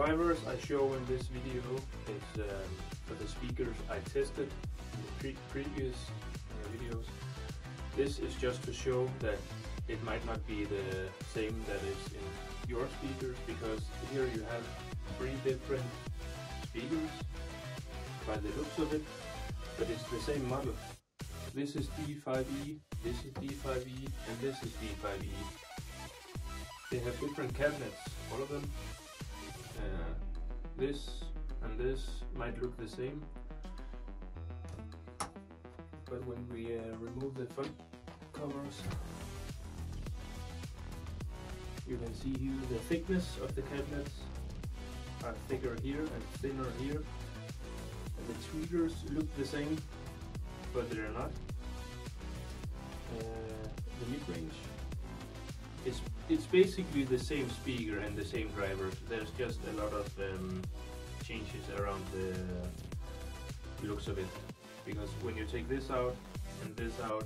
I show in this video is um, for the speakers I tested in the pre previous uh, videos. This is just to show that it might not be the same that is in your speakers because here you have three different speakers by the looks of it, but it's the same model. This is D5E, this is D5E, and this is D5E. They have different cabinets, all of them. Uh, this and this might look the same, but when we uh, remove the front covers, you can see here the thickness of the cabinets are thicker here and thinner here. And the tweeters look the same, but they're not. Uh, the mid-range is it's basically the same speaker and the same driver. There's just a lot of um, changes around the looks of it. Because when you take this out and this out,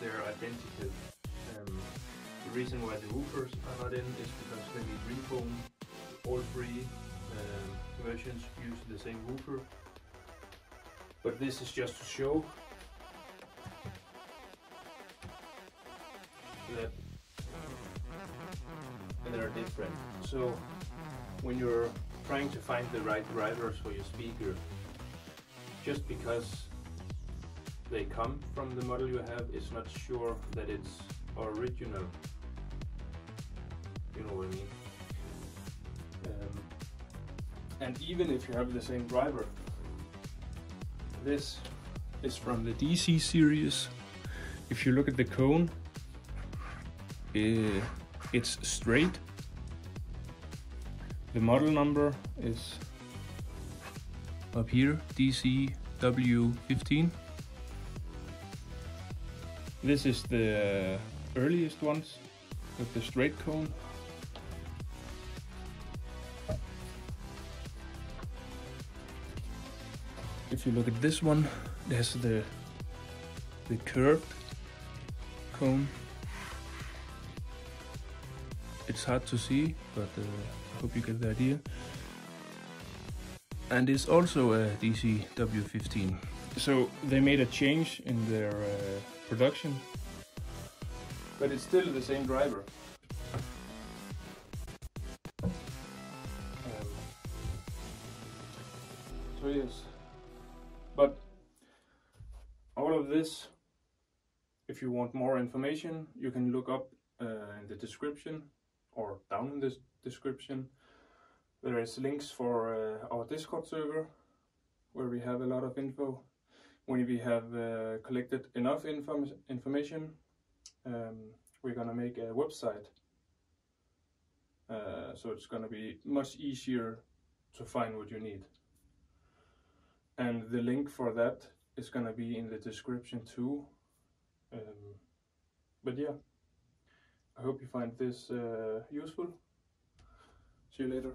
they're identical. Um, the reason why the woofers are not in is because they need refoam. All three um, versions use the same woofer. But this is just to show that they're different. So when you're trying to find the right drivers for your speaker, just because they come from the model you have, it's not sure that it's original. You know what I mean? Um, and even if you have the same driver, this is from the DC series. If you look at the cone, uh, it's straight. The model number is up here, DCW15. This is the earliest ones with the straight cone. If you look at this one, there's the the curved cone. It's hard to see, but uh, I hope you get the idea. And it's also a DCW15. So they made a change in their uh, production, but it's still the same driver. Um, so yes, but all of this, if you want more information, you can look up uh, in the description or down in the description. There is links for uh, our Discord server where we have a lot of info. When we have uh, collected enough inform information, um, we're gonna make a website. Uh, so it's gonna be much easier to find what you need. And the link for that is gonna be in the description too. Um, but yeah. I hope you find this uh, useful. See you later.